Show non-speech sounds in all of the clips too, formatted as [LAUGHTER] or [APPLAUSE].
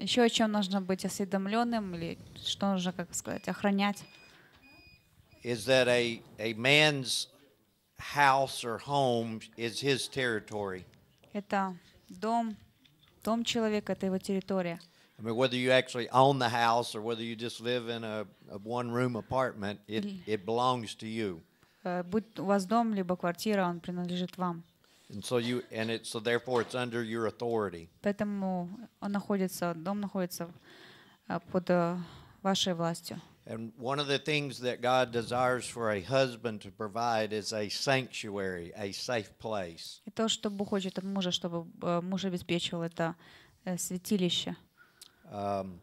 Еще о чем нужно быть осведомленным или что нужно, как сказать, охранять? is that a, a man's house or home is his territory. Это дом, дом человека, это его территория. I mean, whether you actually own the house or whether you just live in a, a one room apartment, it, it belongs to you. Э, Будь у вас дом, либо квартира, он принадлежит вам. And so you and it so therefore it's under your authority. Поэтому он находится, дом находится э, под э, вашей властью. And one of the things that God desires for a husband to provide is a sanctuary, a safe place. И то, что Бог хочет от мужа, чтобы э, муж обеспечивал это э, святилище, Um,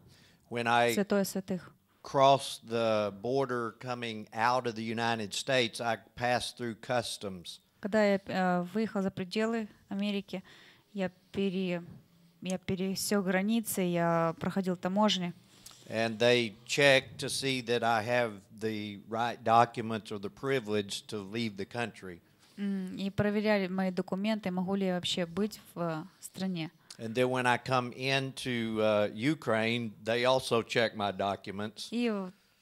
when I святое святых. crossed the border coming out of the United States, I passed through customs. Когда я э, выехал за пределы Америки, я, пере, я пересек границы, я проходил таможни. And they checked to see that I have the right documents or the privilege to leave the country. И проверяли мои документы, могу ли я вообще быть в э, стране. And then when I come into uh, Ukraine, they also check my documents И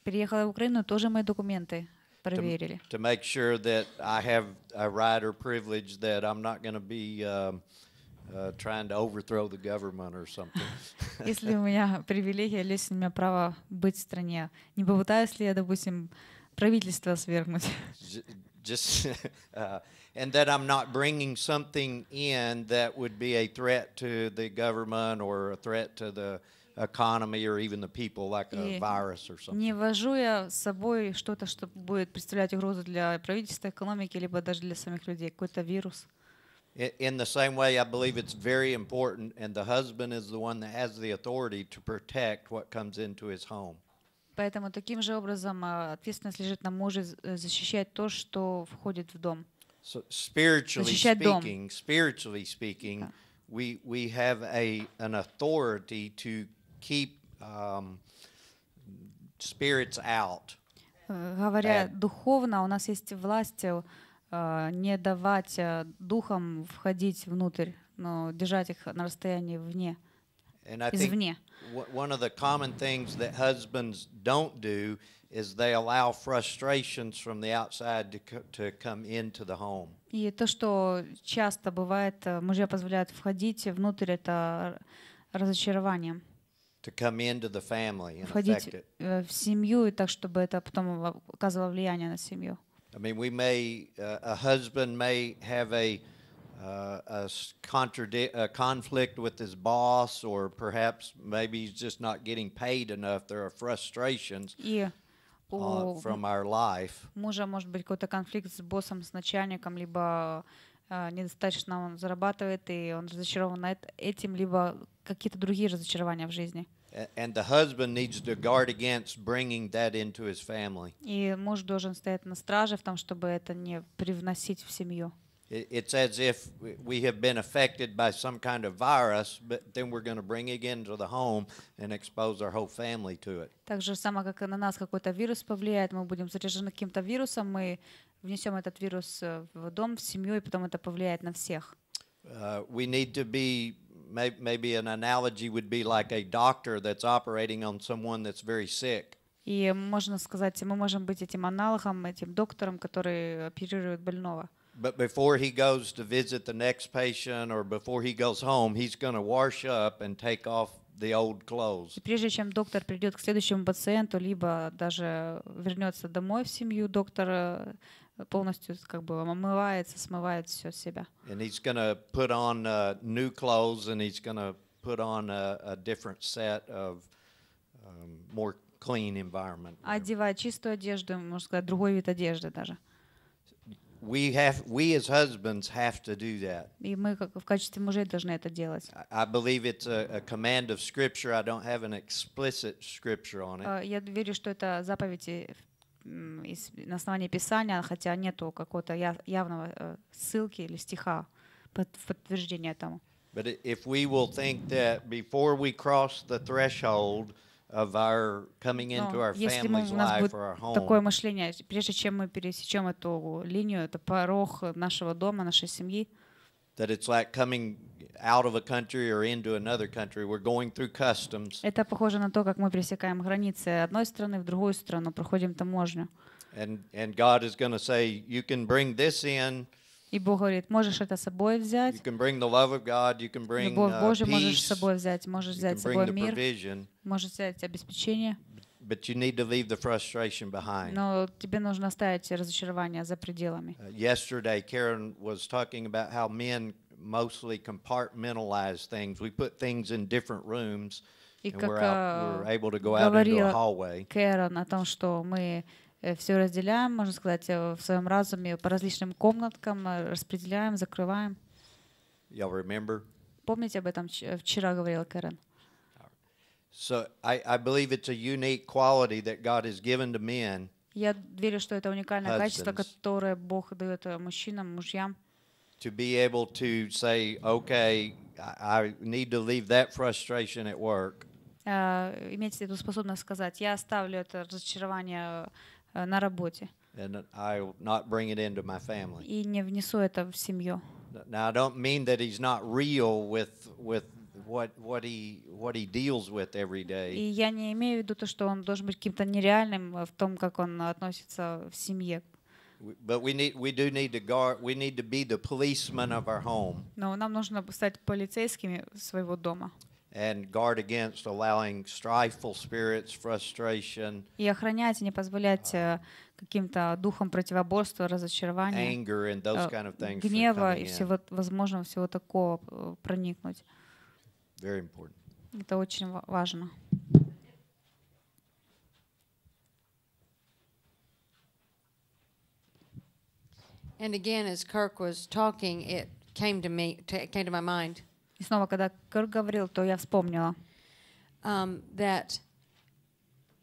переехала в Украину, тоже мои документы проверили. to make sure that I have a right or privilege that I'm not going to be um, uh, trying to overthrow the government or something. [LAUGHS] Если у меня привилегия, или если у меня право быть в стране, не попытаюсь ли я, допустим, правительство свергнуть? J- just [LAUGHS] uh, and that I'm not bringing something in that would be a threat to the government or a threat to the economy or even the people, like a И virus or something. Не вожу я с собой что-то, что будет представлять угрозу для правительства, экономики, либо даже для самих людей, какой-то вирус. I- In the same way, I believe it's very important, and the husband is the one that has the authority to protect what comes into his home. Поэтому таким же образом а, ответственность лежит на муже з- э, защищать то, что входит в дом. So spiritually Защищать дом. speaking, spiritually speaking, Да. we we have a an authority to keep um, spirits out. Говоря духовно, у нас есть власть э, не давать э, духам входить внутрь, но держать их на расстоянии вне, And I think извне. one of the common things that husbands don't do is they allow frustrations from the outside to to come into the home. И то, что часто бывает, э, мужья позволяют входить внутрь, это разочарование. To come into the family and affect Входить it. э, в семью, и так, чтобы это потом во- оказывало влияние на семью. I mean, we may, uh, a husband may have a, uh, a s- contradi- a conflict with his boss, or perhaps maybe he's just not getting paid enough. There are frustrations И uh, у from our life. мужа может быть какой-то конфликт с боссом, с начальником, либо э, недостаточно он зарабатывает, и он разочарован на эт- этим, либо какие-то другие разочарования в жизни. A- And the husband needs to guard against bringing that into his family. И муж должен стоять на страже в том, чтобы это не привносить в семью. It- It's as if we- we have been affected by some kind of virus, but then we're going to bring it into the home and expose our whole family to it. Так же само, как и на нас какой-то вирус повлияет, мы будем заражены каким-то вирусом, мы внесем этот вирус э, в дом, в семью, и потом это повлияет на всех. Uh, we need to be may, maybe an analogy would be like a doctor that's operating on someone that's very sick И можно сказать, мы можем быть этим аналогом, этим доктором, который оперирует больного. but before he goes to visit the next patient or before he goes home he's going to wash up and take off the old clothes И прежде чем доктор придет к следующему пациенту, либо даже вернется домой в семью, доктор э, полностью как бы омывается, смывает все с себя. and he's to put on uh, new clothes and he's to put on a, a different set of um, more clean environment А одевает чистую одежду, можно сказать, другой вид одежды даже. we have we as husbands have to do that И мы как в качестве мужей должны это делать. I- believe it's a, a command of Scripture. I don't have an explicit Scripture on it, Э, Я верю, что это заповеди из- на основании Писания, хотя нету какого-то явного э, ссылки или стиха под- в подтверждение этому. but if we will think that before we cross the threshold of our coming into our family's life or our такое home, мышление, прежде чем мы пересечем эту линию, это порог нашего дома, нашей семьи, that it's like coming out of a country or into another country. We're going through customs, Это похоже на то, как мы пересекаем границы одной страны в другую страну, проходим таможню. and and God is going to say, "You can bring this in. И Бог говорит, можешь это с собой You взять, can bring the love of God. You can bring любовь uh, Божью можешь с peace. собой взять, можешь You взять can с bring собой the мир, provision." можешь взять обеспечение, But you need to leave the frustration behind. но тебе нужно оставить разочарование за пределами. Uh, yesterday, Karen was talking about how men mostly compartmentalize things. We put things in different rooms, И and как we're, out, we're э, able to go out into a hallway. Кэрон о том, что мы все разделяем, можно сказать, э, в своем разуме по различным комнаткам, э, распределяем, закрываем. Y'all remember? Помните об этом вчера говорила Кэрон? So I, I believe it's a unique quality that God has given to men Я верю, что это уникальное качество, которое Бог дает э, мужчинам, мужьям, to be able to say, okay, I, need to leave that frustration at work. э, иметь эту способность сказать, я оставлю это разочарование э, на работе And I will not bring it into my family. и не внесу это в семью. Now I don't mean that he's not real with with what what he what he deals with every И day. я не имею в виду то, что он должен быть каким-то нереальным в том, как он относится в семье. But we need we do need to guard. We need to be the policeman of our home Но нам нужно стать полицейскими своего дома and guard against allowing strifeful spirits, frustration, и охранять, не позволять э, каким-то духом противоборства, разочарования, anger, and those э, kind of things гнева и всего возможного всего такого э, проникнуть. Very important. Это очень ва- важно. And again, as Kirk was talking, it came to me, to, it came to my mind И снова, когда Кыр говорил, то я вспомнила, um, that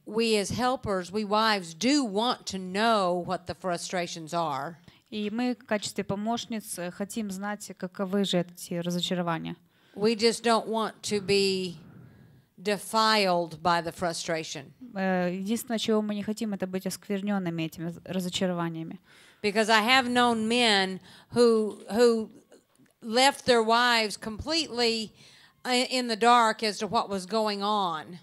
we as helpers, we wives, do want to know what the frustrations are. и мы в качестве помощниц э, хотим знать, каковы же эти разочарования. We just don't want to be defiled by the frustration. Э, Единственное, чего мы не хотим, это быть оскверненными этими разочарованиями. Because I have known men who who left their wives completely in the dark as to what was going on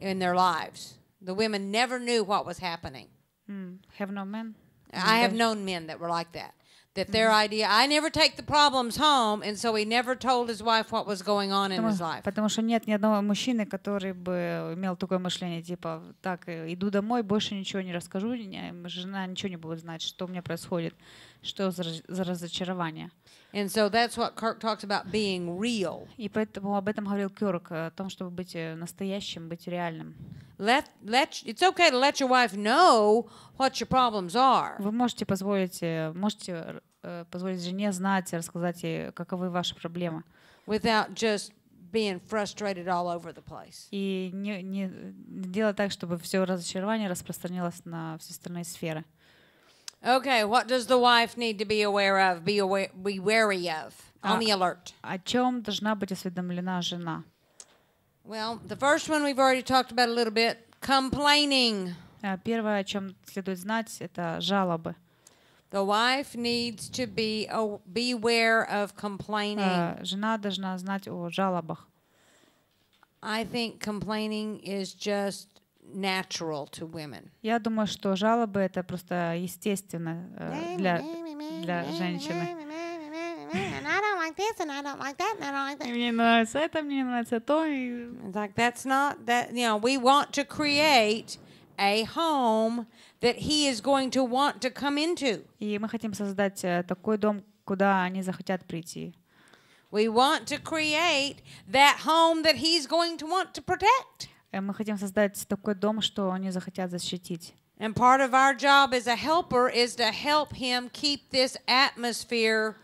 in their lives. The women never knew what was happening. М, Have known men. I have known men that were like that. That their idea, I never take the problems home, and so he never told his wife what was going on in his life. потому что нет ни одного мужчины, который бы имел такое мышление, типа, так, э, иду домой, больше ничего не расскажу, жена ничего не будет знать, что у меня происходит, что за, раз- за разочарование. And so that's what Kirk talks about being real. И поэтому об этом говорил Кюрк, о том, чтобы быть э, настоящим, быть реальным. Let let it's okay to let your wife know what your problems are. Вы можете позволить, э, можете э, позволить жене знать, рассказать ей, каковы ваши проблемы. without just being frustrated all over the place. И не, не делать так, чтобы все разочарование распространилось на все остальные сферы. Okay, what does the wife need to be aware of? Be aware, be wary of. On Uh, the alert. О чем должна быть осведомлена жена? Well, the first one we've already talked about a little bit. Complaining. А Первое, о чем следует знать, это жалобы. The wife needs to be oh, beware of complaining. А, Жена должна знать о жалобах. I think complaining is just natural to women. Я думаю, что жалобы это просто естественно э, для, для женщины. And I don't like this, and I don't like that, and I don't like that. Мне не нравится это, мне не нравится то. и It's like that's not that you know, we want to create a home that he is going to want to come into. И мы хотим создать э, такой дом, куда они захотят прийти. We want to create that home that he's going to want to protect. Э, Мы хотим создать такой дом, что они захотят защитить. And part of our job as a helper is to help him keep this atmosphere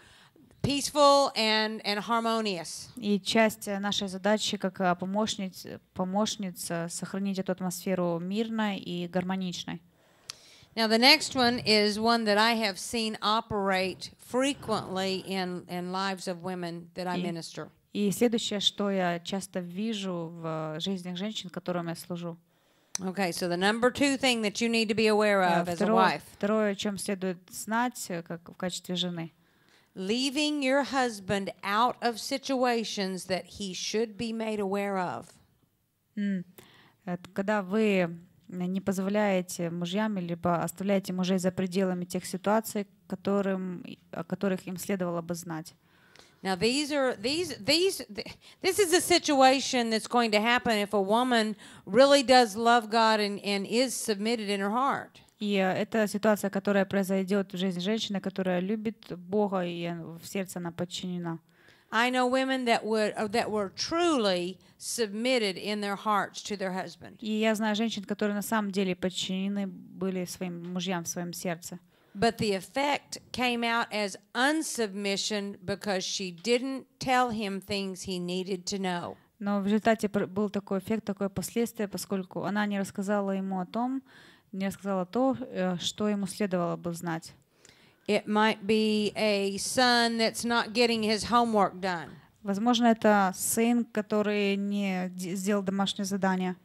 peaceful and, and harmonious. И часть нашей задачи как э, помощниц, помощница сохранить эту атмосферу мирной и гармоничной. Now, the next one is one that I have seen operate frequently in, in lives of women that I minister. И следующее, что я часто вижу в жизнях женщин, которым я служу. Okay, so the number two thing that you need to be aware of as a wife второе, о чем следует знать, э, как в качестве жены. leaving your husband out of situations that he should be made aware of. М. Это когда вы не позволяете мужьям либо оставляете мужей за пределами тех ситуаций, которым, о которых им следовало бы знать. Now these are these these th- this is a situation that's going to happen if a woman really does love God and, and is submitted in her heart. И э, это ситуация, которая произойдет в жизни женщины, которая любит Бога и э, в сердце она подчинена. I know women that would uh, that were truly submitted in their hearts to their husband. И я знаю женщин, которые на самом деле подчинены были своим мужьям в своем сердце. But the effect came out as unsubmission because she didn't tell him things he needed to know. Но в результате был такой эффект, такое последствие, поскольку она не рассказала ему о том, не рассказала то, э, что ему следовало бы знать. It might be a son that's not getting his homework done. Возможно, это сын, который не сделал домашнее задание.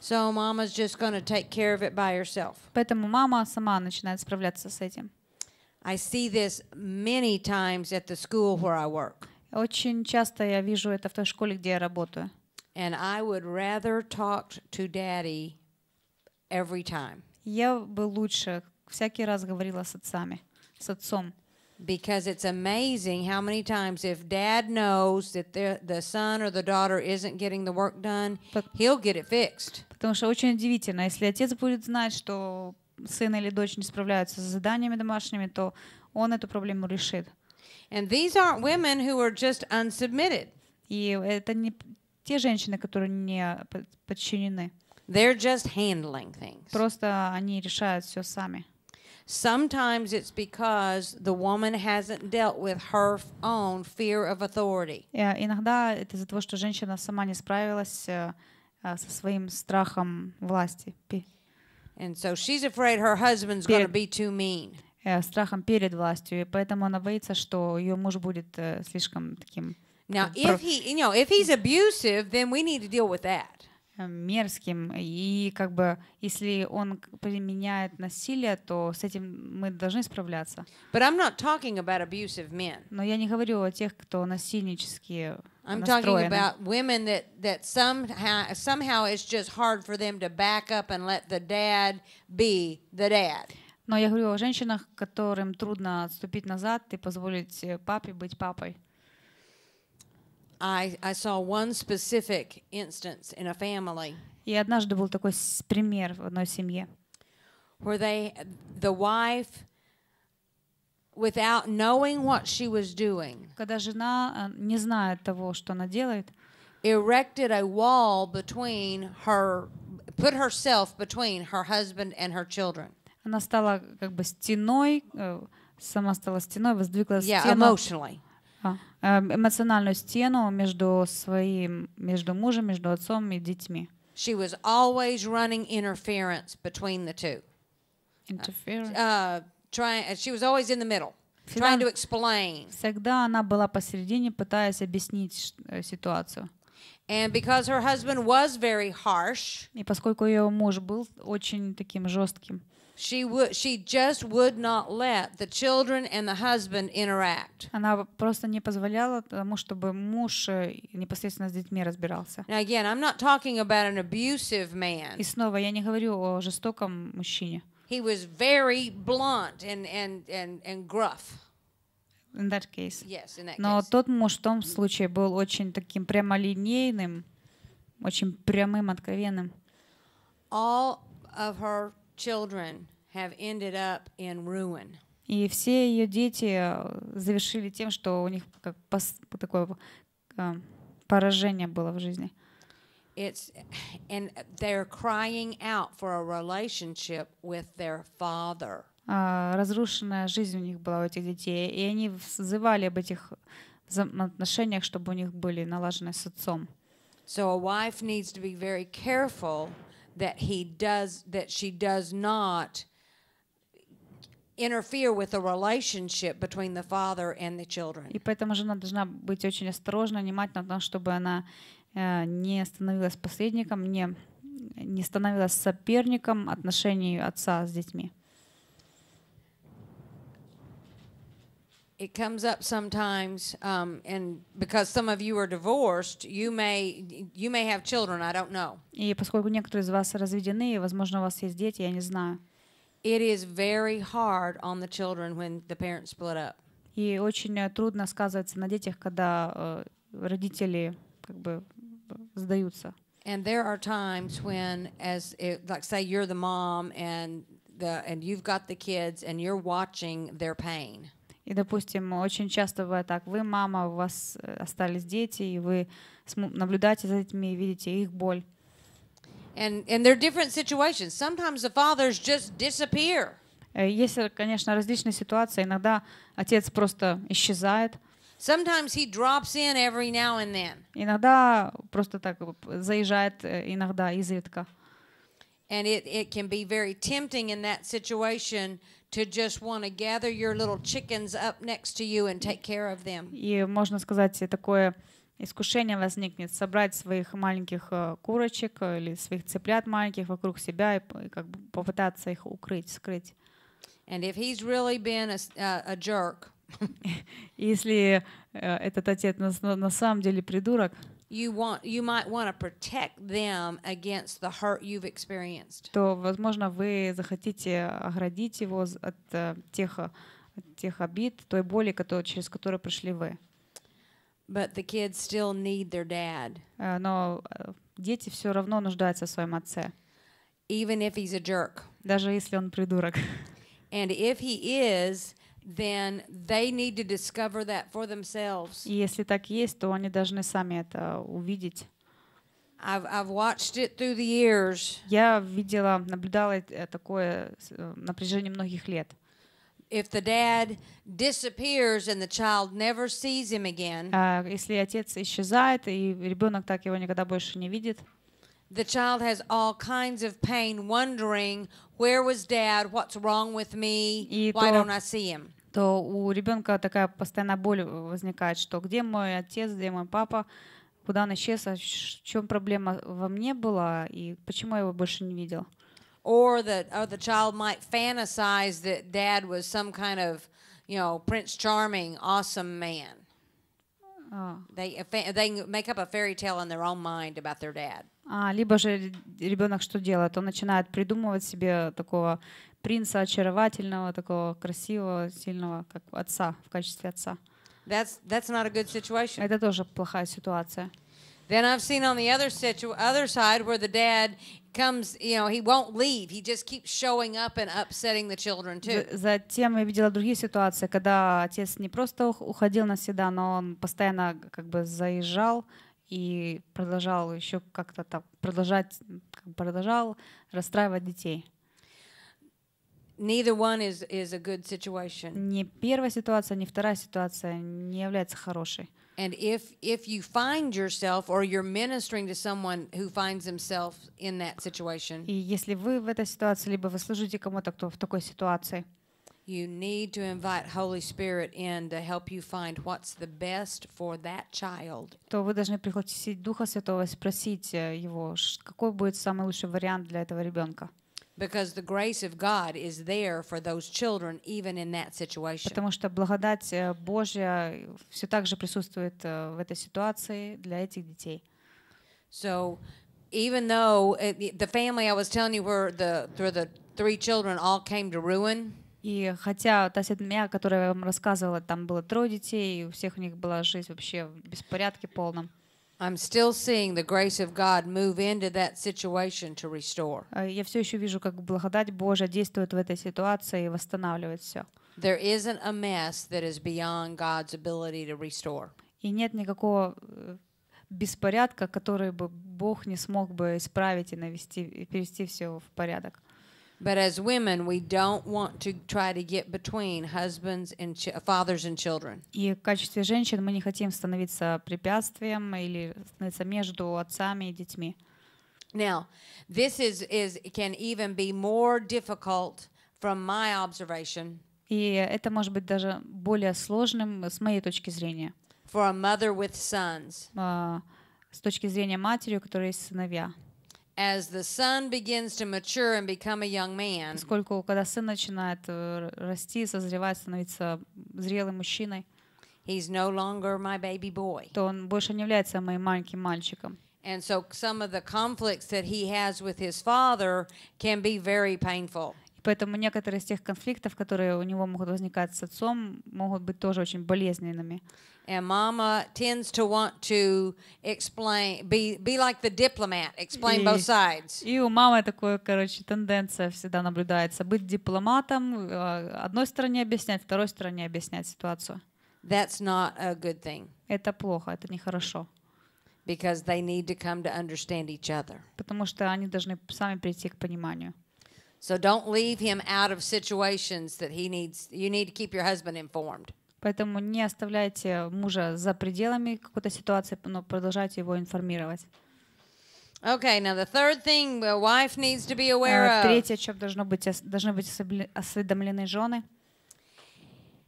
So mama's just going to take care of it by herself. Поэтому мама сама начинает справляться с этим. I see this many times at the school where I work. Очень часто я вижу это в той школе, где я работаю. And I would rather talk to daddy every time Я бы лучше всякий раз говорила с отцами, с отцом. because it's amazing how many times if dad knows that the, the son or the daughter isn't getting the work done, he'll get it fixed. Потому что очень удивительно, если отец будет знать, что сын или дочь не справляются с заданиями домашними, то он эту проблему решит. And these aren't women who are just unsubmitted. И это не те женщины, которые не под- подчинены. They're just handling things. Просто они решают все сами. Sometimes it's because the woman hasn't dealt with her f- own fear of authority. Э, Иногда это из-за того, что женщина сама не справилась э, э, со своим страхом власти, пе- And so she's afraid her husband's going to Перед- be too mean. э, страхом перед властью, и поэтому она боится, что ее муж будет э, слишком таким Now, Pro- if he, you know, if he's abusive, then we need to deal with that. Э, мерзким, и как бы если он применяет насилие, то с этим мы должны справляться. But I'm not talking about abusive men. Но я не говорю о тех, кто насильнически I'm talking настроены. about women that that somehow somehow it's just hard for them to back up and let the dad be the dad. Но я говорю о женщинах, которым трудно отступить назад и позволить э, папе быть папой. I I saw one specific instance in a family И однажды был такой с- пример в одной семье, where they the wife without knowing what she was doing когда жена э, не знает того, что она делает, erected a wall between her put herself between her husband and her children. она стала как бы стеной, э, сама стала стеной, воздвигла Yeah, стену, emotionally. А, э, эмоциональную стену между своим, между мужем, между отцом и детьми. She was always running interference between the two. Interfere. Uh, trying, she was always in the middle, Всегда- trying to explain. Всегда она была посередине, пытаясь объяснить э, ситуацию. And because her husband was very harsh, И поскольку ее муж был очень таким жестким, she would she just would not let the children and the husband interact. она просто не позволяла тому, чтобы муж э, непосредственно с детьми разбирался. Now again, I'm not talking about an abusive man. И снова я не говорю о жестоком мужчине. He was very blunt and and and and gruff. In that case. Yes, in that Но case. тот муж в том случае был очень таким прямолинейным, очень прямым, откровенным. All of her children have ended up in ruin. И все ее дети э, завершили тем, что у них как пос- такое э, поражение было в жизни. It's and they're crying out for a relationship with their father. А, Разрушенная жизнь у них была у этих детей, и они взывали об этих взаимоотношениях, чтобы у них были налажены с отцом. So a wife needs to be very careful that he does that she does not interfere with the relationship between the father and the children. И поэтому жена должна быть очень осторожна, внимательна, потому чтобы она э, не становилась посредником, не, не становилась соперником отношений отца с детьми. it comes up sometimes, um, and because some of you are divorced, you may you may have children. I don't know. И поскольку некоторые из вас разведены, и, возможно, у вас есть дети, я не знаю. It is very hard on the children when the parents split up. И очень э, трудно сказывается на детях, когда э, родители как бы э, сдаются. And there are times when, as it, like, say you're the mom and the and you've got the kids and you're watching their pain. И, допустим, очень часто бывает так, вы мама, у вас э, остались дети, и вы наблюдаете за детьми и видите их боль. And and there are different situations. Sometimes the fathers just disappear. Э, Есть, э, конечно, различные ситуации. Иногда отец просто исчезает, Sometimes he drops in every now and then. иногда просто так заезжает, иногда изредка. And it, it can be very tempting in that situation to just want to gather your little chickens up next to you and take care of them. И можно сказать, и такое искушение возникнет собрать своих маленьких э, курочек э, или своих цыплят маленьких вокруг себя и, п- и как бы попытаться их укрыть, скрыть. And if he's really been a, s- a- a jerk, И [LAUGHS] если э, этот отец на, с- на самом деле придурок, you want you might want to protect them against the hurt you've experienced. то, возможно, вы захотите оградить его от э, тех, от тех обид, той боли, кото- через которую прошли вы. But the kids still need their dad, Э, Но э, дети все равно нуждаются в своем отце, even if he's a jerk. даже если он придурок. And if he is, then they need to discover that for themselves. И если так есть, то они должны сами это увидеть. I've I've watched it through the years. Я видела, наблюдала э, такое э, на протяжении многих лет. If the dad disappears and the child never sees him again, А Если отец исчезает, и ребенок так его никогда больше не видит, the child has all kinds of pain wondering where was dad, what's wrong with me, И why то- don't I see him? то у ребенка такая постоянная боль возникает, что где мой отец, где мой папа, куда он исчез, а ш- в чем проблема во мне была, и почему я его больше не видел. Or that or the child might fantasize that dad was some kind of, you know, Prince Charming, awesome man. А, They a fa- they make up a fairy tale in their own mind about their dad. А, либо же ребенок что делает? Он начинает придумывать себе такого принца очаровательного, такого красивого, сильного, как отца, в качестве отца. That's that's not a good situation. Это тоже плохая ситуация. Then I've seen on the other situ- other side where the dad comes, you know, he won't leave. He just keeps showing up and upsetting the children too. За- Затем я видела другие ситуации, когда отец не просто ух- уходил навсегда, но он постоянно как бы заезжал и продолжал еще как-то так продолжать, продолжал расстраивать детей. Neither one is is a good situation. Ни первая ситуация, ни вторая ситуация не является хорошей. And if if you find yourself or you're ministering to someone who finds himself in that situation, И если вы в этой ситуации, либо вы служите кому-то, кто в такой ситуации, you need to invite Holy Spirit in to help you find what's the best for that child. то вы должны пригласить Духа Святого и спросить э, его, ш- какой будет самый лучший вариант для этого ребенка. Because the grace of God is there for those children even in that situation. Потому что благодать э, Божья все так же присутствует э, в этой ситуации для этих детей. So even though uh, the the family I was telling you where the where the three children all came to ruin, И хотя та семья, которую я вам рассказывала, там было трое детей, и у всех у них была жизнь вообще в беспорядке полном. I'm still seeing the grace of God move into that situation to restore. Э, Я все еще вижу, как благодать Божья действует в этой ситуации и восстанавливает все. There isn't a mess that is beyond God's ability to restore. И нет никакого э, беспорядка, который бы Бог не смог бы исправить и навести, и привести все в порядок. But as women, we don't want to try to get between husbands and fathers and children. И в качестве женщин мы не хотим становиться препятствием или становиться между отцами и детьми. Now, this is is can even be more difficult from my observation И это может быть даже более сложным с моей точки зрения, for a mother with sons. а, с точки зрения матери, у которой есть сыновья. as the son begins to mature and become a young man, Поскольку когда сын начинает э, р- расти, созревать, становиться зрелым мужчиной, he's no longer my baby boy. то он больше не является моим маленьким мальчиком. And so some of the conflicts that he has with his father can be very painful. И поэтому некоторые из тех конфликтов, которые у него могут возникать с отцом, могут быть тоже очень болезненными. And mama tends to want to explain, be, be like the diplomat, explain both sides. И у мамы такое, короче, тенденция всегда наблюдается. Быть дипломатом, э, одной стороне объяснять, второй стороне объяснять ситуацию. That's not a good thing Это плохо, это нехорошо. because they need to come to understand each other. Потому что они должны сами прийти к пониманию. So don't leave him out of situations that he needs. You need to keep your husband informed. Поэтому не оставляйте мужа за пределами какой-то ситуации, но продолжайте его информировать. Okay, now the third thing a wife needs to be aware of Третье, о чем должно быть, должны быть осведомлены жены,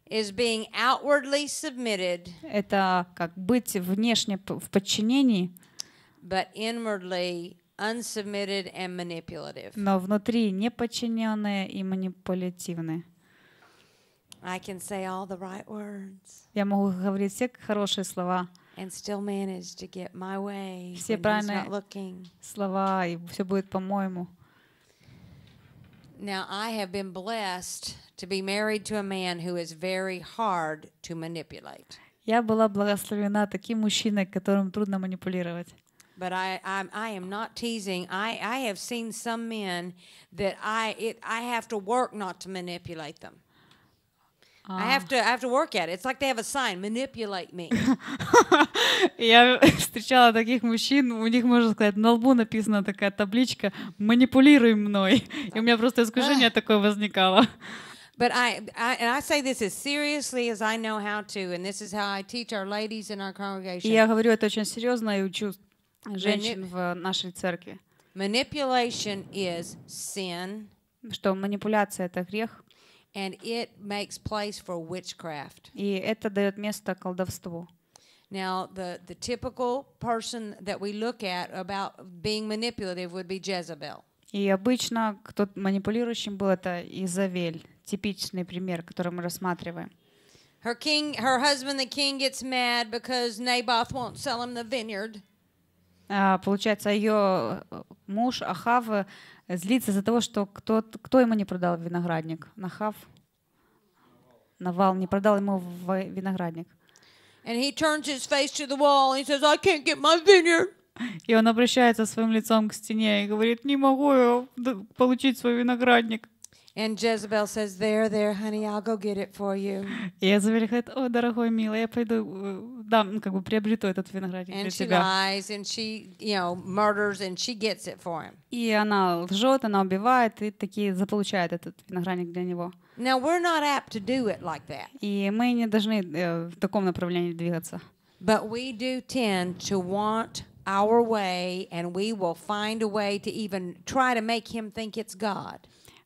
is being outwardly submitted, это как быть внешне в подчинении, but inwardly unsubmitted and manipulative. но внутри неподчиненные и манипулятивные. I can say all the right words Я могу говорить все хорошие слова, and still manage to get my way Все правильные- слова, и все будет по-моему. Now, I have been blessed to be married to a man who is very hard to manipulate. Я была благословена таким мужчиной, которым трудно манипулировать. But I, I, I am not teasing. I, I have seen some men that I, it, I have to work not to manipulate them. I have to, I have to work at it. It's like they have a sign, manipulate me. [LAUGHS] Я встречала таких мужчин, у них, можно сказать, на лбу написана такая табличка «Манипулируй мной». И у меня просто искушение [LAUGHS] такое возникало. But I, I, and I say this as seriously as I know how to, and this is how I teach our ladies in our И congregation. я говорю это очень серьезно и учу женщин в нашей церкви, Manipulation is sin, что манипуляция — это грех, and it makes place for witchcraft. и это дает место колдовству. Now, the, the typical person that we look at about being manipulative would be Jezebel. И обычно кто манипулирующим был, это Изавель, типичный пример, который мы рассматриваем. Her king, her husband, the king, gets mad because Naboth won't sell him the vineyard. А, Получается, ее муж Ахав э, злится из-за того, что кто, кто ему не продал виноградник? Нахав? Навал не продал ему виноградник. And he turns his face to the wall and he says, I can't get my vineyard. И он обращается своим лицом к стене и говорит, не могу я д- получить свой виноградник. And Jezebel says, There, there, honey, I'll go get it for you. И Изавель говорит, о, дорогой милый, я пойду, э, дам, ну, как бы приобрету этот виноградник для And she тебя. lies and she, you know, murders and she gets it for him. И она лжет, она убивает и такие заполучает этот виноградник для него. Now, we're not apt to do it like that, И мы не должны э, в таком направлении двигаться. but we do tend to want our way and we will find a way to even try to make him think it's God.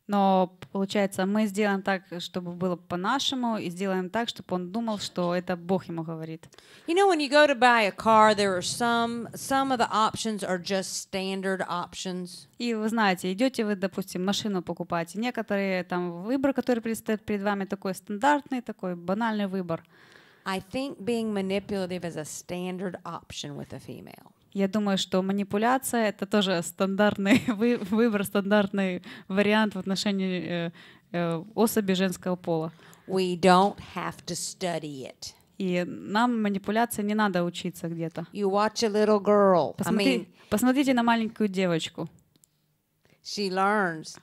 Но получается, мы сделаем так, чтобы было по-нашему, и сделаем так, чтобы он думал, что это Бог ему говорит. You know, when you go to buy a car, there are some, some of the options are just standard options. И вы знаете, идете вы, допустим, машину покупаете, некоторые там выбор, который предстоит перед вами, такой стандартный, такой банальный выбор. I think being manipulative is a standard option with a female. Я думаю, что манипуляция — это тоже стандартный [LAUGHS] вы- выбор, стандартный вариант в отношении э, э, особи женского пола. We don't have to study it. И нам манипуляции не надо учиться где-то. You watch a little girl. I Посмотри- mean, посмотрите на маленькую девочку. she learns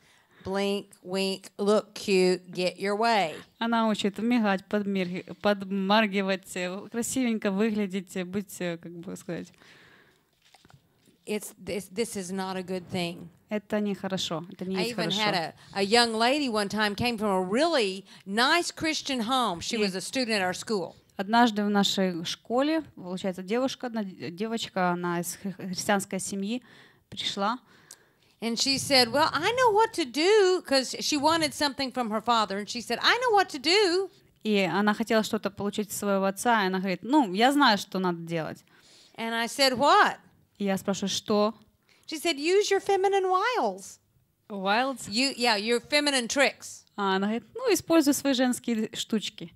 blink, wink, look cute, get your way. Она учит мигать, подмирги- подмаргивать, э, красивенько выглядеть, э, быть, как бы сказать, It's this. This is not a good thing. это нехорошо, это не I even хорошо. had a, a young lady one time came from a really nice Christian home. She was a student at our school. Однажды в нашей школе, получается, девушка, одна девочка, она из хри- христианской семьи, пришла, And she said, Well, I know what to do because she wanted something from her father. And she said, I know what to do. и она хотела что-то получить от своего отца, и она говорит, ну, я знаю, что надо делать. And I said, What? И я спрашиваю, что? She said, use your feminine wiles. Wilds. You, yeah, your feminine tricks. А она говорит, ну, используй свои женские штучки.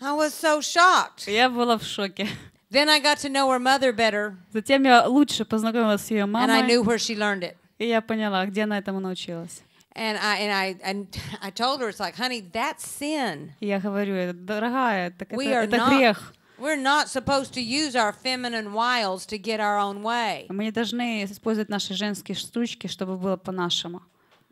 I was so shocked. Я была в шоке. Then I got to know her mother better, Затем я лучше познакомилась с ее and I knew мамой, where she learned it. и я поняла, где она этому научилась. And I and I and I told her it's like, honey, that's sin. Я говорю, «Э, дорогая, так это, это грех. We're not supposed to use our feminine wiles to get our own way. Мы не должны использовать наши женские штучки, чтобы было по-нашему.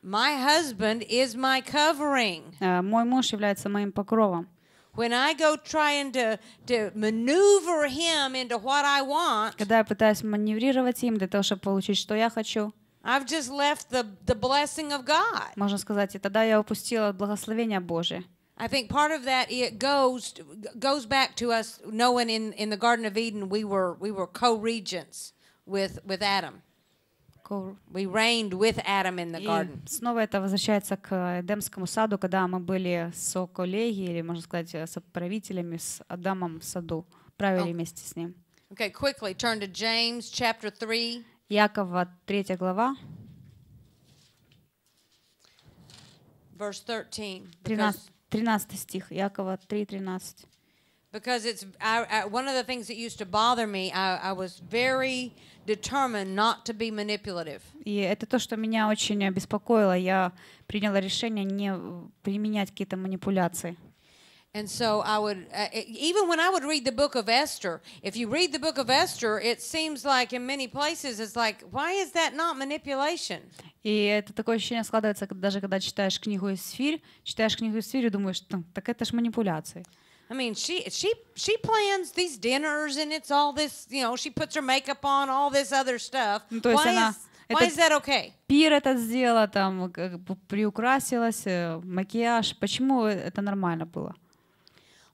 My husband is my covering. Э, Мой муж является моим покровом. When I go trying to, to maneuver him into what I want, Когда я пытаюсь маневрировать им для того, чтобы получить, что я хочу, I've just left the, the blessing of God. можно сказать, и тогда я упустила благословение Божие. I think part of that it goes goes back to us knowing in, in the Garden of Eden we were we were co-regents with with Adam. Ко- We reigned with Adam in the И garden. снова это возвращается к Эдемскому саду, когда мы были со-коллеги, или, можно сказать, э, соправителями с Адамом в саду, правили О. вместе с ним. Okay, quickly turn to James chapter 3, Якова, 3 глава, verse 13. 13, Because, 13 стих, Якова 3, 13. because it's I, I, one of the things that used to bother me, I, I was very determined not to be manipulative. И это то, что меня очень беспокоило. Я приняла решение не э, применять какие-то манипуляции. And so I would, uh, e- even when I would read the book of Esther, if you read the book of Esther, it seems like in many places it's like, why is that not manipulation? И это такое ощущение складывается, даже когда читаешь книгу «Исфирь», читаешь книгу «Исфирь» и думаешь, «Ну, так это ж манипуляции. I mean, she she she plans these dinners and it's all this, you know, she puts her makeup on, all this other stuff. Ну, то есть Why она- is why это- is that okay? Пир этот сделала, там приукрасилась, э, макияж. Почему это нормально было?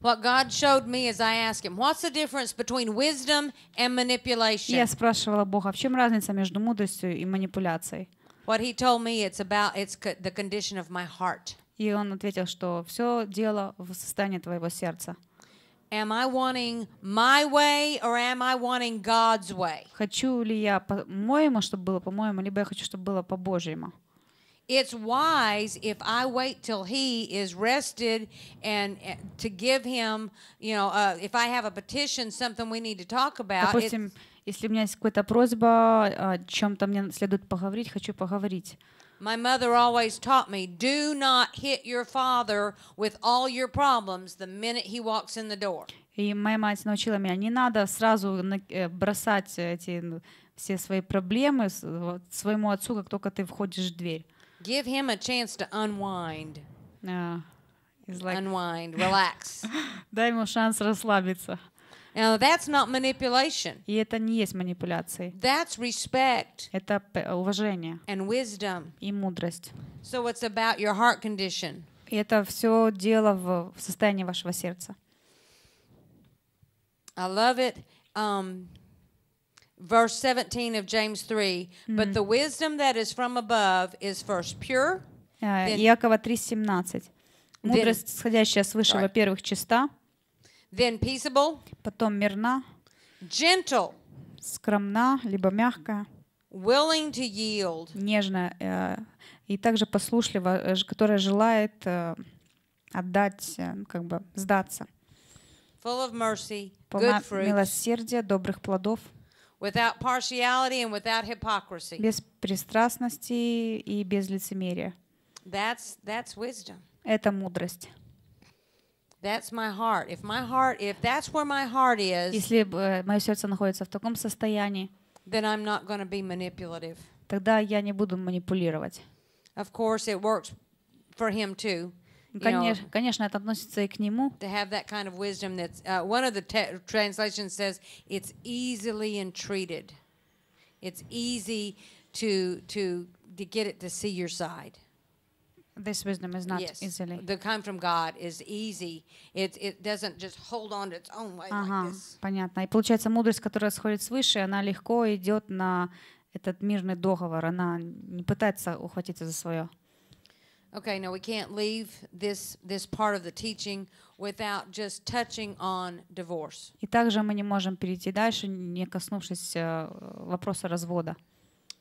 What God showed me as I asked him, what's the difference between wisdom and manipulation? я спрашивала Бога, в чем разница между мудростью и манипуляцией? What he told me, it's about it's co- the condition of my heart. И он ответил, что все дело в состоянии твоего сердца. Am I wanting my way or am I wanting God's way? Хочу ли я по-моему, чтобы было по-моему, либо я хочу, чтобы было по-божьему. It's wise if I wait till he is rested and uh, to give him, you know, uh, if I have a petition, something we need to talk about. it- Допустим, если у меня есть какая-то просьба, о чем-то мне следует поговорить, хочу поговорить. my mother always taught me do not hit your father with all your problems the minute he walks in the door. И моя мать научила меня, не надо сразу э, бросать эти все свои проблемы своему отцу, как только ты входишь в дверь. Give him a chance to unwind, А, it's like, unwind, relax. [LAUGHS] дай ему шанс расслабиться. Now that's not manipulation. И это не есть манипуляцией. That's respect Это уважение and wisdom. и мудрость. So it's about your heart condition. И это все дело в, в состоянии вашего сердца. I love it. Um, verse 17 of James 3 But the wisdom that is from above is first pure, Э, Иакова 3.17. Мудрость, сходящая свыше, во-первых, чиста, then peaceable, потом мирна, gentle, скромна, либо мягкая, willing to yield, нежная э, и также послушлива, э, которая желает э, отдать, э, ну, как бы сдаться. full of mercy, good fruits, милосердия, добрых плодов, without partiality and without hypocrisy. без пристрастности и без лицемерия. That's that's wisdom. Это мудрость. That's my heart. If my heart, if that's where my heart is, Если мое сердце находится в таком состоянии, then I'm not going to be manipulative. тогда я не буду манипулировать. Of course, it works for him too. Ну, You know, Конечно, конечно, это относится и к нему. to have that kind of wisdom that's uh, one of the te- translations says it's easily entreated it's easy to to to get it to see your side This wisdom is not yes easily. the kind from god is easy it it doesn't just hold on to its own way Ага, like this понятно. И получается, мудрость, которая сходит свыше, она легко идет на этот мирный договор. Она не пытается ухватиться за свое. okay now we can't leave this this part of the teaching without just touching on divorce И также мы не можем перейти дальше, не коснувшись э, вопроса развода.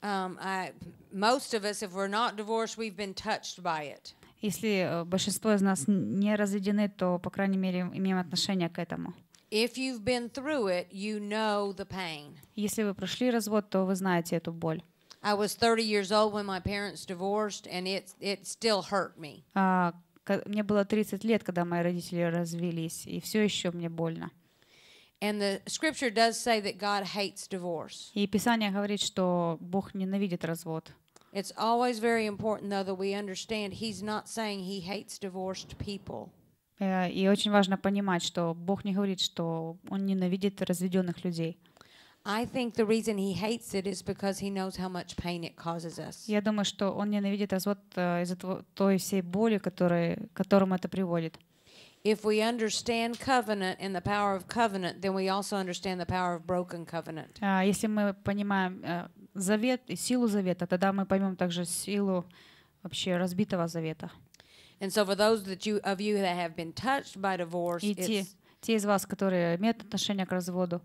Um, I, most of us, if we're not divorced, we've been touched by it. Если э, большинство из нас н- не разведены, то, по крайней мере, имеем отношение к этому. If you've been through it, you know the pain. Если вы прошли развод, то вы знаете эту боль. I was 30 years old when my parents divorced, and it it still hurt me. А, ка- мне было 30 лет, когда мои родители развелись, и все еще мне больно. And the scripture does say that God hates divorce. И Писание говорит, что Бог ненавидит развод. It's always very important, though, that we understand He's not saying He hates divorced people. Э, И очень важно понимать, что Бог не говорит, что Он ненавидит разведенных людей. I think the reason He hates it is because He knows how much pain it causes us. Я думаю, что Он ненавидит развод э, из-за той всей боли, которой, к которым это приводит. If we understand covenant and the power of covenant, then we also understand the power of broken covenant. А Если мы понимаем э, завет и силу завета, тогда мы поймем также силу вообще разбитого завета. And so, for those that you of you that have been touched by divorce, И те, те из вас, которые имеют отношение к разводу,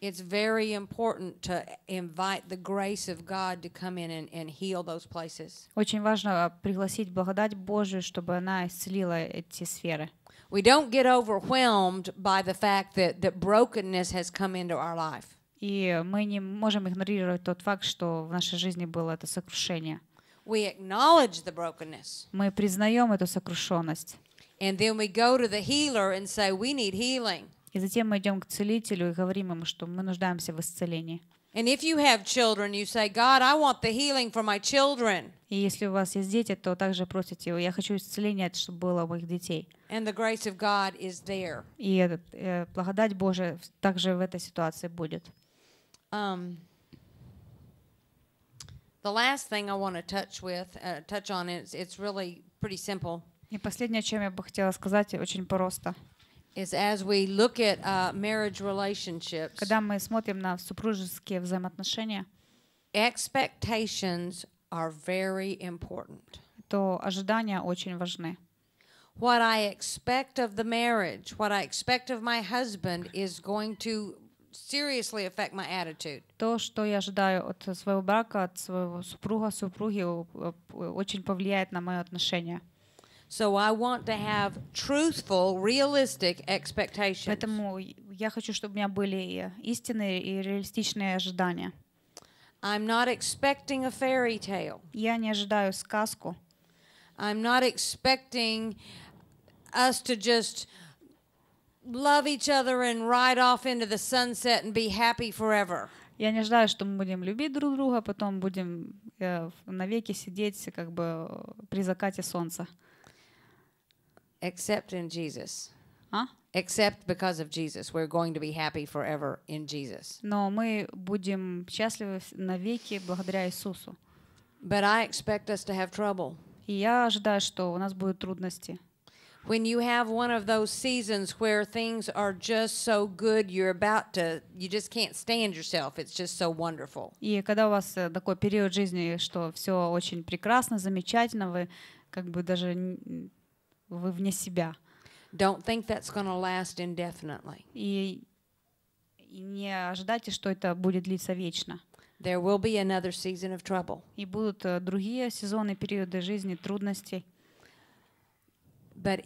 it's very important to invite the grace of God to come in and, and heal those places. очень важно пригласить благодать Божию, чтобы она исцелила эти сферы. We don't get overwhelmed by the fact that, that brokenness has come into our life. И мы не можем игнорировать тот факт, что в нашей жизни было это сокрушение. We acknowledge the brokenness. Мы признаем эту сокрушенность. And then we go to the healer and say, We need healing. И затем мы идем к целителю и говорим ему, что мы нуждаемся в исцелении. And if you have children, you say, God, I want the healing for my children. И если у вас есть дети, то также просите его, я хочу исцеления, чтобы было у моих детей. And the grace of God is there. И этот, э, благодать Божия в- также в этой ситуации будет. Um, the last thing I want to touch with, uh, touch on, it's, it's really pretty simple. И последнее, о чем я бы хотела сказать, очень просто. Is as we look at uh, marriage relationships, Когда мы смотрим на супружеские взаимоотношения, expectations are very important. то ожидания очень важны. What I expect of the marriage, what I expect of my husband, is going to seriously affect my attitude. То, что я ожидаю от своего брака, от своего супруга, супруги, о- о- очень повлияет на мое отношение. So I want to have truthful, realistic expectations. Поэтому я хочу, чтобы у меня были истинные и реалистичные ожидания. I'm not expecting a fairy tale. Я не ожидаю сказку. I'm not expecting us to just love each other and ride off into the sunset and be happy forever. Я не ожидаю, что мы будем любить друг друга, потом будем э, навеки сидеть как бы при закате солнца. Except in Jesus. А? Except because of Jesus. We're going to be happy forever in Jesus. Но мы будем счастливы навеки благодаря Иисусу. But I expect us to have trouble. И я ожидаю, что у нас будут трудности. When you have one of those seasons where things are just so good, you're about to, you just can't stand yourself. It's just so wonderful. И когда у вас э, такой период жизни, что все очень прекрасно, замечательно, вы как бы даже вы вне себя. Don't think that's going to last indefinitely. И, и не ожидайте, что это будет длиться вечно. There will be another season of trouble. И будут э, другие сезоны, периоды жизни, трудностей. But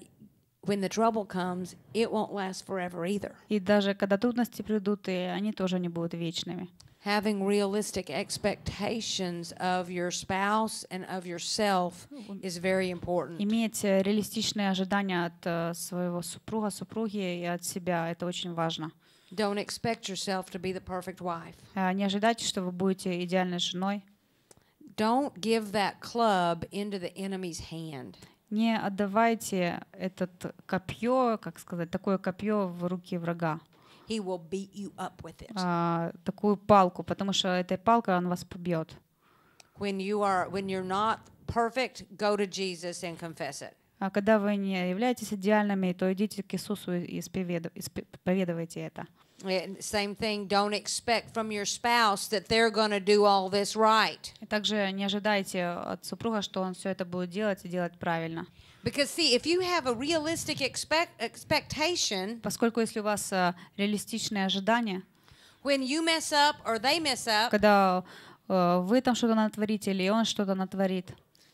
when the trouble comes, it won't last forever either. И даже когда трудности придут, и они тоже не будут вечными. Having realistic expectations of your spouse and of yourself is very important. Иметь э, реалистичные ожидания от э, своего супруга, супруги и от себя, это очень важно. Don't expect yourself to be the perfect wife. Э, Не ожидайте, что вы будете идеальной женой. Don't give that club into the enemy's hand. Не отдавайте этот копье, как сказать, такое копье в руки врага, He will beat you up with it. а, такую палку, потому что этой палкой он вас побьет. When you are when you're not perfect, go to Jesus and confess it. А когда вы не являетесь идеальными, то идите к Иисусу и исповеду- исповедуйте это. And same thing, don't expect from your spouse that they're going to do all this right. Также не ожидайте от супруга, что он все это будет делать и делать правильно. Because see, if you have a realistic expect, expectation, Поскольку если у вас а, реалистичные ожидания, when you mess up or they mess up, когда э, вы там что-то натворите или он что-то натворит,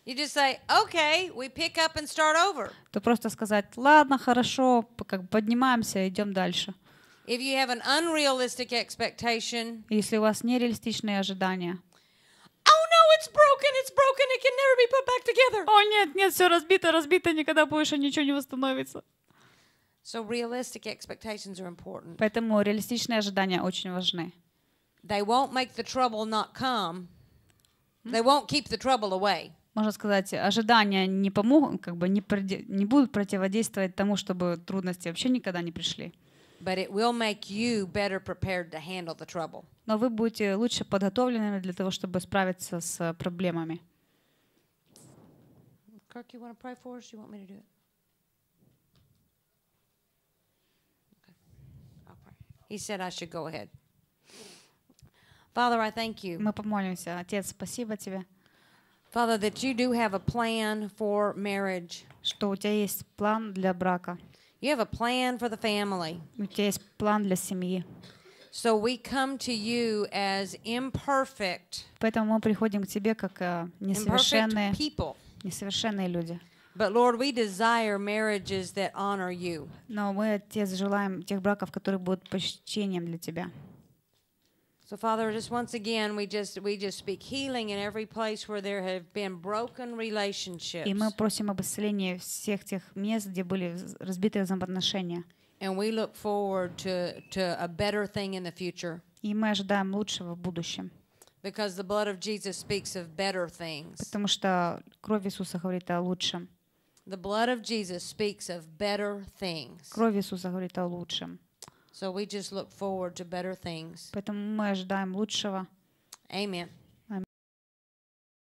You just say, okay, we pick up and start over. то просто сказать, ладно, хорошо, как поднимаемся, идем дальше. If you have an unrealistic expectation, Если у вас нереалистичные ожидания, oh no, it's broken, it's broken, it can never be put back together. о нет, нет, все разбито, разбито, никогда больше ничего не восстановится. So realistic expectations are important. Поэтому реалистичные ожидания очень важны. They won't make the trouble not come. They won't keep the trouble away. Можно сказать, ожидания не помогут, как бы не, не будут противодействовать тому, чтобы трудности вообще никогда не пришли. But it will make you better prepared to handle the trouble. Но вы будете лучше подготовленными для того, чтобы справиться с э, проблемами. Kirk, you want to pray for us? You want me to do it? Okay, I'll pray. He said I should go ahead. Father, I thank you. Мы помолимся. Отец, спасибо тебе, Father, that you do have a plan for marriage. что у тебя есть план для брака, You have a plan for the family. у тебя есть план для семьи. So we come to you as imperfect, Поэтому мы приходим к тебе как э, несовершенные, people. несовершенные люди. But Lord, we desire marriages that honor you. Но мы, Отец, желаем тех браков, которые будут почтением для тебя. So Father, just once again, we just we just speak healing in every place where there have been broken relationships. И мы просим об исцелении всех тех мест, где были вз- разбитые взаимоотношения. And we look forward to, to a better thing in the future И мы ожидаем лучшего в будущем. because the blood of Jesus speaks of better things. Потому что кровь Иисуса говорит о лучшем. The blood of Jesus speaks of better things. Кровь Иисуса говорит о лучшем. So we just look forward to better things. Поэтому мы ожидаем лучшего. Amen.